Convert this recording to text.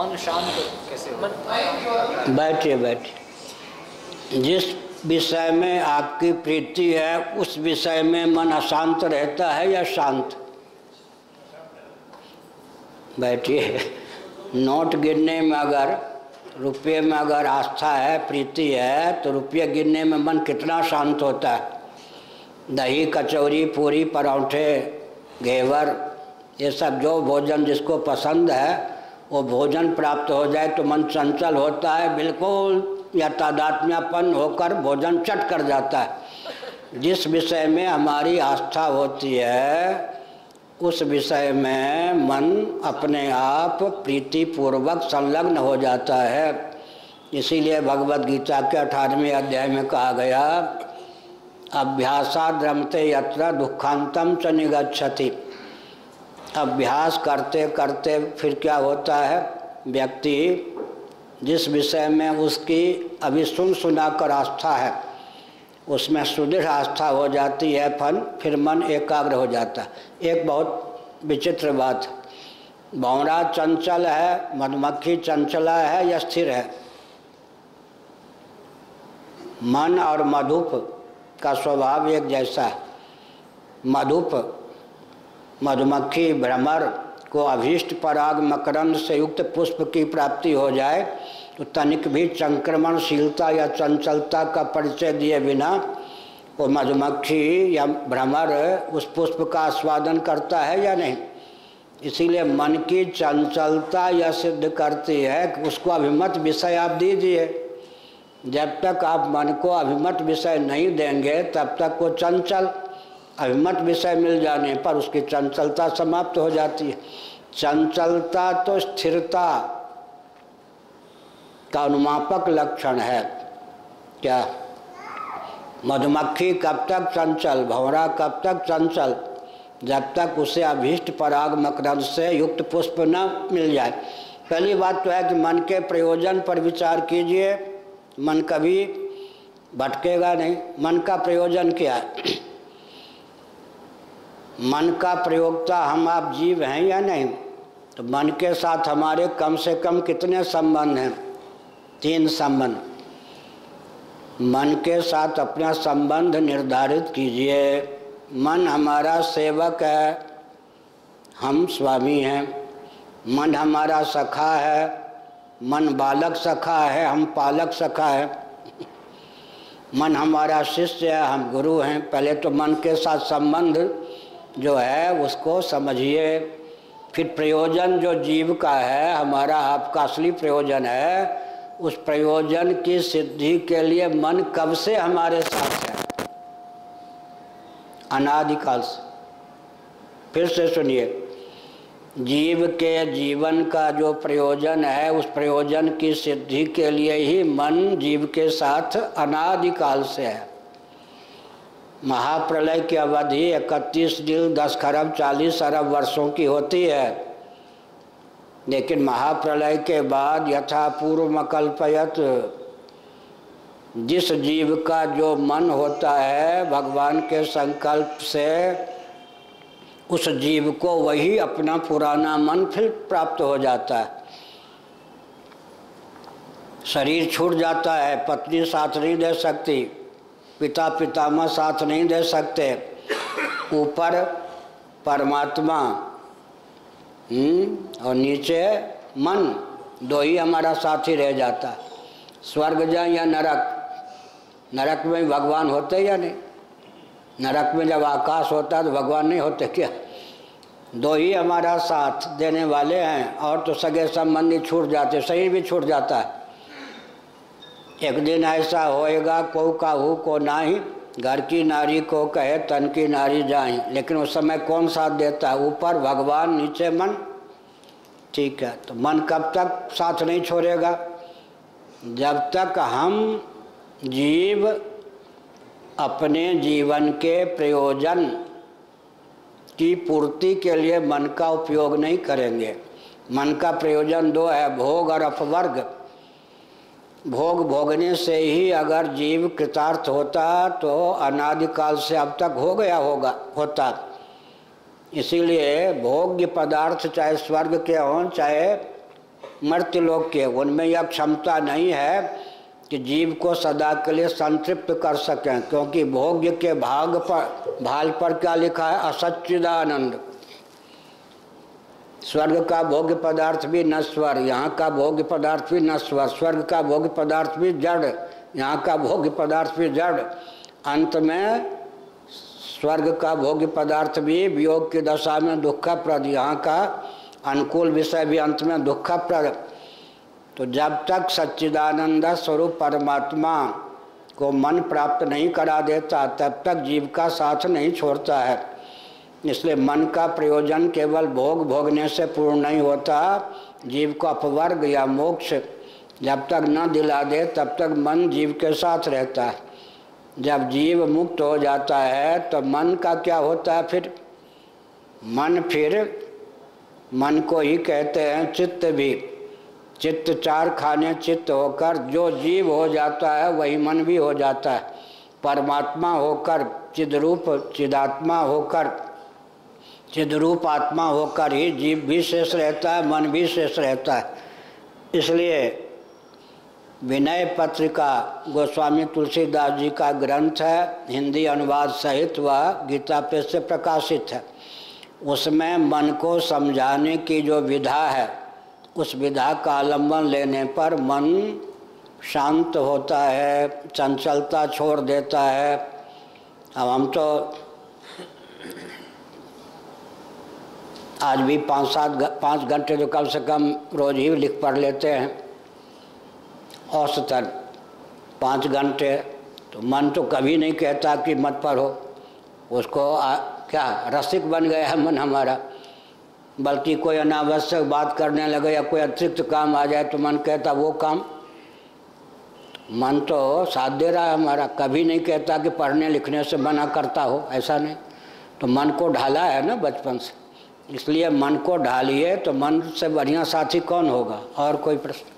मन शांत कैसे बैठिए बैठिए। जिस विषय में आपकी प्रीति है, उस विषय में मन अशांत रहता है या शांत? बैठिए। नोट गिनने में अगर रुपये में अगर आस्था है, प्रीति है तो रुपये गिनने में मन कितना शांत होता है? दही, कचौरी, पूरी, पराठे, घेवर, ये सब जो भोजन जिसको पसंद है वो भोजन प्राप्त हो जाए तो मन चंचल होता है, बिल्कुल या तादात्म्यपन होकर भोजन चट कर जाता है। जिस विषय में हमारी आस्था होती है, उस विषय में मन अपने आप प्रीतिपूर्वक संलग्न हो जाता है। इसीलिए भगवत गीता के अठारहवें अध्याय में कहा गया अभ्यासा द्रमते यत्र दुखांतम च निगच्छति। अभ्यास करते करते फिर क्या होता है, व्यक्ति जिस विषय में उसकी अभी सुन सुना कर आस्था है, उसमें सुदृढ़ आस्था हो जाती है फल, फिर मन एकाग्र हो जाता है। एक बहुत विचित्र बात भौरा चंचल है, मधुमक्खी चंचला है या स्थिर है? मन और मधुप का स्वभाव एक जैसा है। मधुप मधुमक्खी भ्रमर को अभीष्ट पराग मकरंद से युक्त पुष्प की प्राप्ति हो जाए तो तनिक भी संक्रमणशीलता या चंचलता का परिचय दिए बिना, वो मधुमक्खी या भ्रमर उस पुष्प का आस्वादन करता है या नहीं? इसीलिए मन की चंचलता यह सिद्ध करती है कि उसको अभिमत विषय आप दीजिए। जब तक आप मन को अभिमत विषय नहीं देंगे, तब तक वो चंचल अभिमत विषय मिल जाने पर उसकी चंचलता समाप्त हो जाती है। चंचलता तो स्थिरता का अनुमापक लक्षण है। क्या? मधुमक्खी कब तक चंचल, भंवरा कब तक चंचल, जब तक उसे अभीष्ट पराग मकरंद से युक्त पुष्प न मिल जाए। पहली बात तो है कि मन के प्रयोजन पर विचार कीजिए। मन कभी भटकेगा नहीं। मन का प्रयोजन क्या है? मन का प्रयोगता हम आप जीव हैं या नहीं? तो मन के साथ हमारे कम से कम कितने संबंध हैं? तीन संबंध। मन के साथ अपना संबंध निर्धारित कीजिए। मन हमारा सेवक है, हम स्वामी हैं। मन हमारा सखा है, मन बालक सखा है, हम पालक सखा है। मन हमारा शिष्य है, हम गुरु हैं। पहले तो मन के साथ संबंध जो है, उसको समझिए। फिर प्रयोजन जो जीव का है, हमारा आपका असली प्रयोजन है, उस प्रयोजन की सिद्धि के लिए मन कब से हमारे साथ है? अनादिकाल से। फिर से सुनिए। जीव के जीवन का जो प्रयोजन है, उस प्रयोजन की सिद्धि के लिए ही मन जीव के साथ अनादिकाल से है। महाप्रलय की अवधि इकतीस दिन, दस खरब, चालीस अरब वर्षों की होती है। लेकिन महाप्रलय के बाद यथा पूर्व कल्पयत जिस जीव का जो मन होता है, भगवान के संकल्प से उस जीव को वही अपना पुराना मन फिर प्राप्त हो जाता है। शरीर छूट जाता है, पत्नी साथ नहीं दे सकती। पिता पितामह साथ नहीं दे सकते। ऊपर परमात्मा और नीचे मन, दो ही हमारा साथी रह जाता। स्वर्ग जाए या नरक? नरक में भगवान होते या नहीं? नरक में जब आकाश होता है तो भगवान नहीं होते क्या? दो ही हमारा साथ देने वाले हैं, और तो सगे संबंधी छूट जाते शरीर भी छूट जाता है। एक दिन ऐसा होएगा को काहू को नाही, घर की नारी को कहे, तन की नारी जाए। लेकिन उस समय कौन साथ देता है? ऊपर, भगवान, नीचे, मन? ठीक है तो मन कब तक साथ नहीं छोड़ेगा? जब तक हम जीव अपने जीवन के प्रयोजन की पूर्ति के लिए मन का उपयोग नहीं करेंगे। मन का प्रयोजन दो है, भोग और अपवर्ग। भोग भोगने से ही अगर जीव कृतार्थ होता तो अनादिकाल से अब तक हो गया होगा, होता। इसीलिए भोग्य पदार्थ चाहे स्वर्ग के हों, चाहे मृत्यु लोक के, उनमें यह क्षमता नहीं है कि जीव को सदा के लिए संतृप्त कर सकें, क्योंकि भोग्य के भाग पर, भाल पर क्या लिखा है? असच्चिदानंद। स्वर्ग का भोग्य पदार्थ भी नश्वर यहाँ का भोग्य पदार्थ भी नश्वर स्वर्ग का भोग्य पदार्थ भी जड़, यहाँ का भोग्य पदार्थ भी जड़। अंत में स्वर्ग का भोग्य पदार्थ भी वियोग की दशा में दुखप्रद, यहाँ का अनुकूल विषय भी अंत में दुखप्रद। तो जब तक सच्चिदानंद स्वरूप परमात्मा को मन प्राप्त नहीं करा देता, तब तक जीव का साथ नहीं छोड़ता है। इसलिए मन का प्रयोजन केवल भोग भोगने से पूर्ण नहीं होता। जीव को अपवर्ग या मोक्ष जब तक न दिला दे, तब तक मन जीव के साथ रहता है। जब जीव मुक्त हो जाता है तो मन का क्या होता है फिर? मन फिर मन को ही कहते हैं चित्त भी। चित्त चार खाने चित्त होकर जो जीव हो जाता है, वही मन भी हो जाता है। परमात्मा होकर चिद्रूप चिदात्मा होकर चिद्रूप आत्मा होकर ही जीव भी शेष रहता है, मन भी शेष रहता है। इसलिए विनय पत्रिका गोस्वामी तुलसीदास जी का ग्रंथ है, हिंदी अनुवाद सहित वह गीता प्रेस से प्रकाशित है। उसमें मन को समझाने की जो विधा है, उस विधा का आलंबन लेने पर मन शांत होता है, चंचलता छोड़ देता है। अब हम तो आज भी पाँच सात पाँच घंटे तो कम से कम रोज ही लिख पढ़ लेते हैं। औसतन पाँच घंटे तो मन तो कभी नहीं कहता कि मत पढ़ो। उसको आ, क्या रसिक बन गया है मन हमारा। बल्कि कोई अनावश्यक बात करने लगे या कोई अतिरिक्त काम आ जाए तो मन कहता वो काम। मन तो साथ दे रहा है हमारा कभी नहीं कहता कि पढ़ने लिखने से मना करता हो ऐसा नहीं। तो मन को ढाला है ना बचपन से। इसलिए मन को ढालिए तो मन से बढ़िया साथी कौन होगा? और कोई प्रश्न?